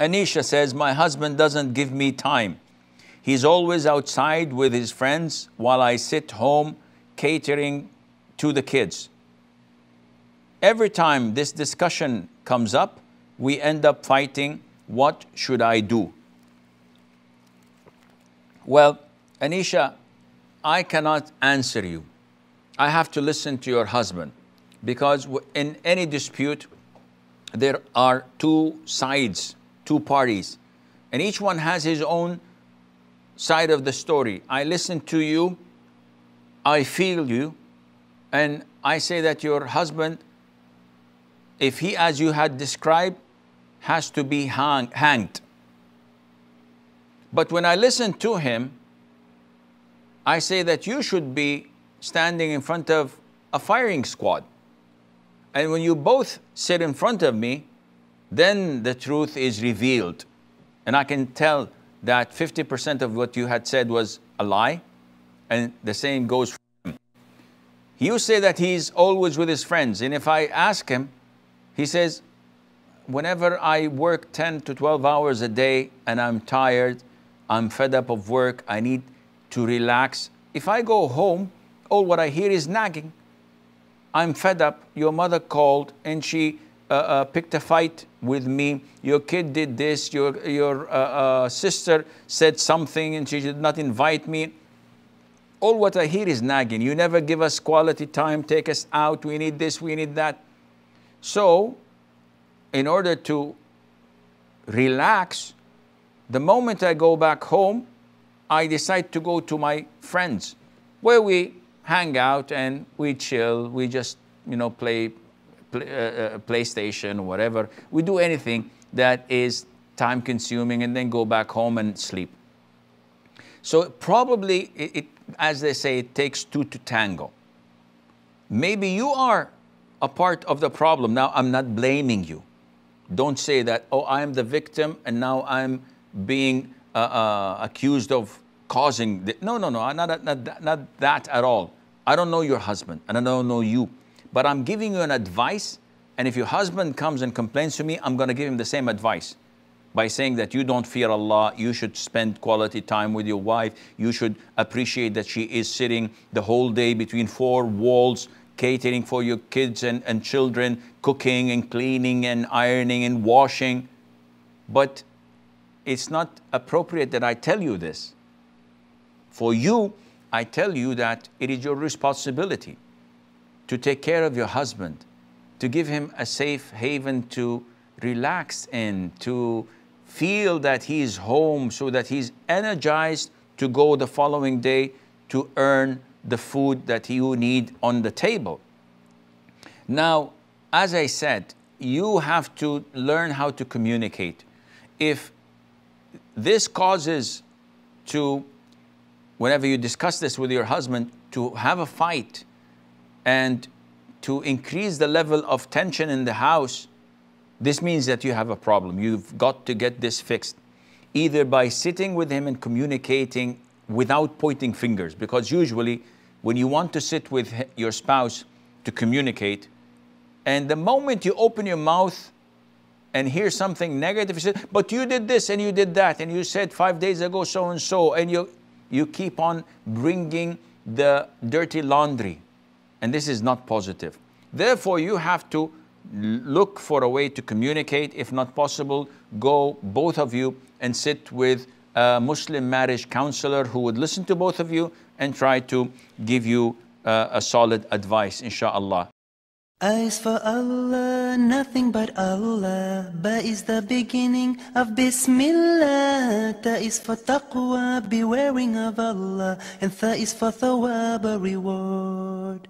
Anisha says, My husband doesn't give me time. He's always outside with his friends while I sit home catering to the kids. Every time this discussion comes up, we end up fighting. What should I do? Well, Anisha, I cannot answer you. I have to listen to your husband because in any dispute, there are two sides, two parties, and each one has his own side of the story. I listen to you, I feel you, and I say that your husband, if he, as you had described, has to be hang, hanged. But when I listen to him, I say that you should be standing in front of a firing squad. And when you both sit in front of me, then the truth is revealed. And I can tell that 50% of what you had said was a lie, and the same goes for him. You say that he's always with his friends, and if I ask him, he says, whenever I work 10 to 12 hours a day and I'm tired, I'm fed up of work, I need to relax. If I go home, all what I hear is nagging. I'm fed up. Your mother called and she uh, uh, picked a fight with me. Your kid did this. Your, your uh, uh, sister said something and she did not invite me. All what I hear is nagging. You never give us quality time, take us out. We need this, we need that. So, in order to relax, the moment I go back home, I decide to go to my friends where we hang out and we chill. We just, you know, play play, uh, uh, PlayStation whatever. We do anything that is time consuming and then go back home and sleep. So probably, it, it, as they say, it takes two to tango. Maybe you are a part of the problem. Now, I'm not blaming you. Don't say that, oh, I'm the victim and now I'm being uh, uh, accused of causing. The, no, no, no, not, not, not that at all. I don't know your husband and I don't know you. But I'm giving you an advice, and if your husband comes and complains to me, I'm going to give him the same advice by saying that you don't fear Allah, you should spend quality time with your wife, you should appreciate that she is sitting the whole day between four walls, catering for your kids and, and children, cooking and cleaning and ironing and washing. But it's not appropriate that I tell you this. For you, I tell you that it is your responsibility to take care of your husband, to give him a safe haven to relax in, to feel that he is home so that he's energized to go the following day to earn the food that you need on the table. Now, as I said, you have to learn how to communicate. If this causes to, whenever you discuss this with your husband, to have a fight, and to increase the level of tension in the house, this means that you have a problem. You've got to get this fixed, either by sitting with him and communicating without pointing fingers, because usually when you want to sit with your spouse to communicate, and the moment you open your mouth and hear something negative, you say, but you did this and you did that, and you said five days ago so and so, and you, you keep on bringing the dirty laundry and this is not positive. Therefore, you have to look for a way to communicate. If not possible, go both of you and sit with a Muslim marriage counselor who would listen to both of you and try to give you uh, a solid advice, inshallah. As for Allah, nothing but Allah. Ba is the beginning of Bismillah. Ta is for taqwa, bewaring of Allah. And tha is for thawab, a reward.